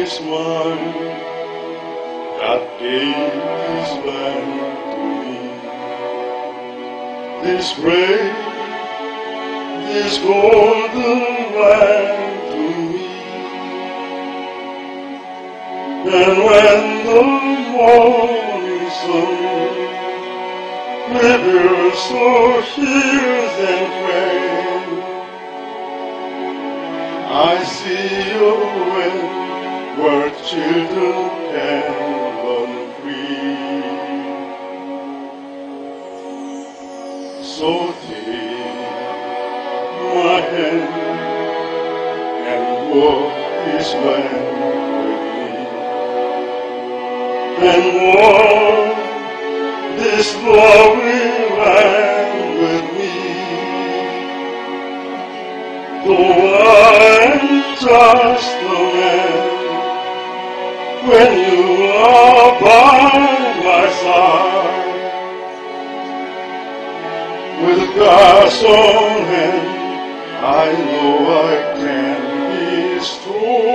is mine. That day is when to me. This break, this golden land to me. And when the morning sun reveals so hears and prays, I see you when where children can run free. So take my hand and walk this land with me. And walk this glory land with me. Though Just a man, when you are by my side, with God's own hand, I know I can be strong.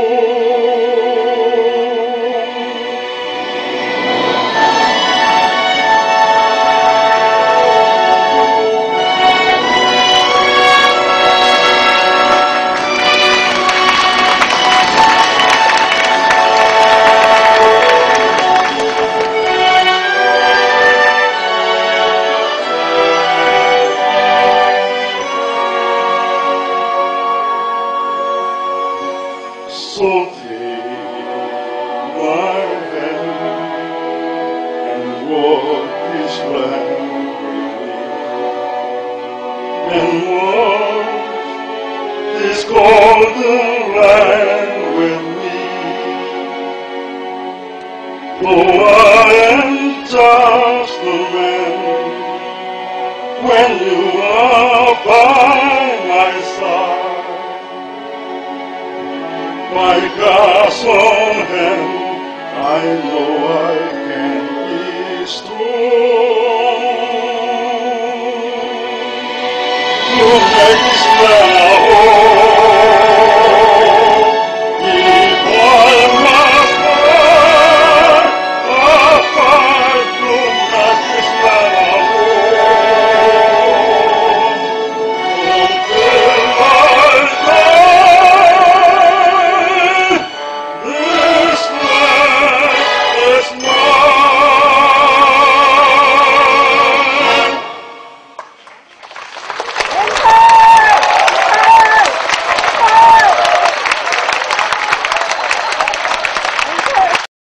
I am just a man when you are by my side my cast on him I know I can be strong. Through